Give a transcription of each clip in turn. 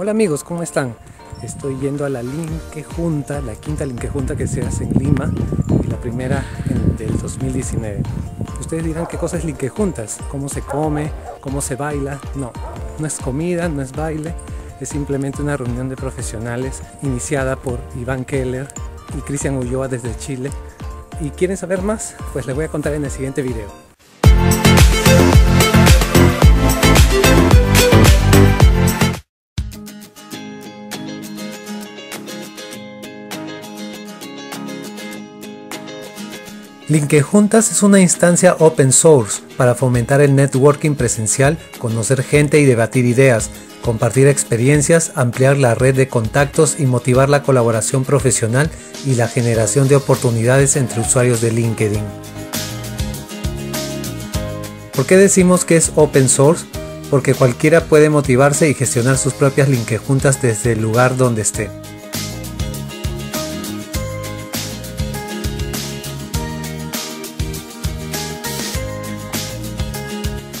Hola amigos, ¿cómo están? Estoy yendo a la Linke Junta, la quinta Linke Junta que se hace en Lima y la primera del 2019. Ustedes dirán qué cosas Linke Juntas, cómo se come, cómo se baila. No, no es comida, no es baile, es simplemente una reunión de profesionales iniciada por Iván Keller y Cristian Ulloa desde Chile. ¿Y quieren saber más? Pues les voy a contar en el siguiente video. Juntas es una instancia open source para fomentar el networking presencial, conocer gente y debatir ideas, compartir experiencias, ampliar la red de contactos y motivar la colaboración profesional y la generación de oportunidades entre usuarios de LinkedIn. ¿Por qué decimos que es open source? Porque cualquiera puede motivarse y gestionar sus propias Juntas desde el lugar donde esté.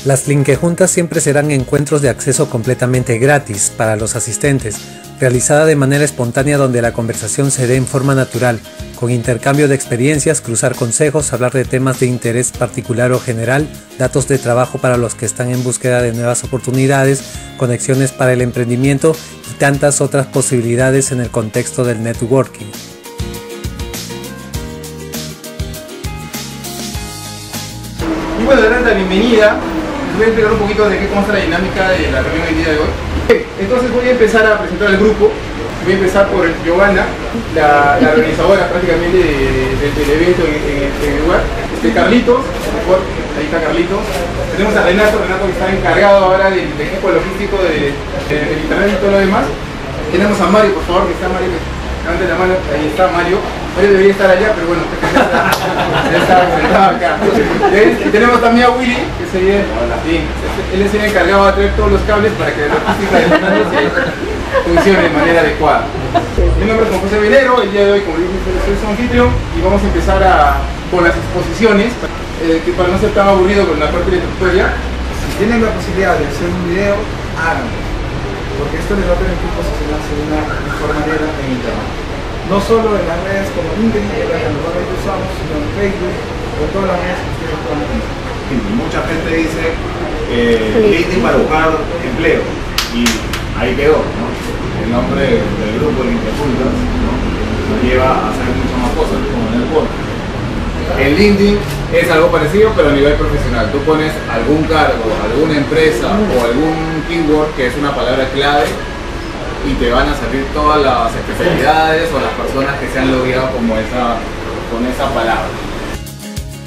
Las Linkejuntas siempre serán encuentros de acceso completamente gratis para los asistentes, realizada de manera espontánea donde la conversación se dé en forma natural, con intercambio de experiencias, cruzar consejos, hablar de temas de interés particular o general, datos de trabajo para los que están en búsqueda de nuevas oportunidades, conexiones para el emprendimiento y tantas otras posibilidades en el contexto del networking. Y bueno, la bienvenida voy a explicar un poquito de qué consta la dinámica de la reunión del día de hoy. Entonces voy a empezar a presentar al grupo. Voy a empezar por Giovanna, la, organizadora prácticamente del evento en, el lugar. Este, Carlitos, mejor, ahí está Carlitos. Tenemos a Renato, Renato que está encargado ahora del, equipo logístico de, internet y todo lo demás. Tenemos a Mario, por favor, que está Mario, que la mano, ahí está Mario. Mario debería estar allá, pero bueno, ya está sentado acá. Y tenemos también a Willy, que sería, él es el encargado de traer todos los cables para que la logística funcione de manera adecuada. Mi nombre es José Venero, el día de hoy, como dije, soy su anfitrión y vamos a empezar a, con las exposiciones, eh, que para no ser tan aburrido con la parte de introductoria. Si tienen la posibilidad de hacer un video, háganlo, porque esto les va a permitir posicionarse de una mejor manera en internet no solo en las redes como LinkedIn, que es la que normalmente usamos, sino en Facebook o en todas las redes que ustedes puedan tener. Mucha gente dice eh, LinkedIn para buscar empleo y ahí quedó, ¿no? El nombre del grupo LinkedIn Juntas ¿no? nos lleva a hacer muchas más cosas como en el podcast. En LinkedIn es algo parecido pero a nivel profesional. Tú pones algún cargo, alguna empresa o algún keyword que es una palabra clave y te van a salir todas las especialidades o las personas que se han logrado como esa, con esa palabra.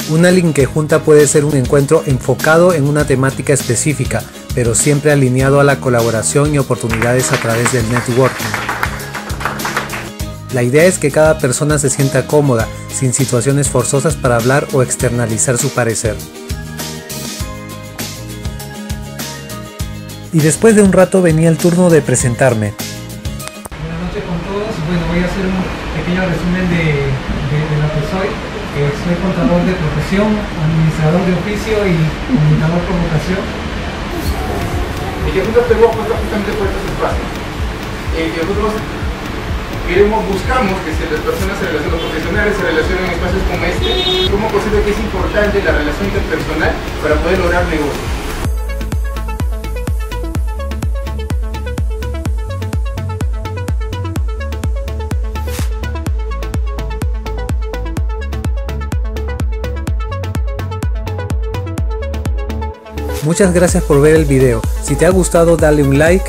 Una Junta puede ser un encuentro enfocado en una temática específica, pero siempre alineado a la colaboración y oportunidades a través del networking. La idea es que cada persona se sienta cómoda, sin situaciones forzosas para hablar o externalizar su parecer. Y después de un rato venía el turno de presentarme. Hacer un pequeño resumen de, lo que soy. Eh, soy contador de profesión, administrador de oficio y comunicador por vocación. Y que nosotros tenemos puesto justamente por estos espacios. Eh, nosotros queremos, buscamos que si las personas se relacionan profesionales, se relacionen en espacios como este, como considero que es importante la relación interpersonal para poder lograr negocios. Muchas gracias por ver el video. Si te ha gustado dale un like,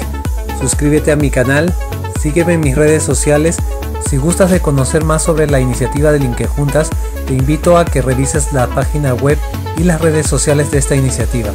suscríbete a mi canal, sígueme en mis redes sociales. Si gustas de conocer más sobre la iniciativa de Juntas, te invito a que revises la página web y las redes sociales de esta iniciativa.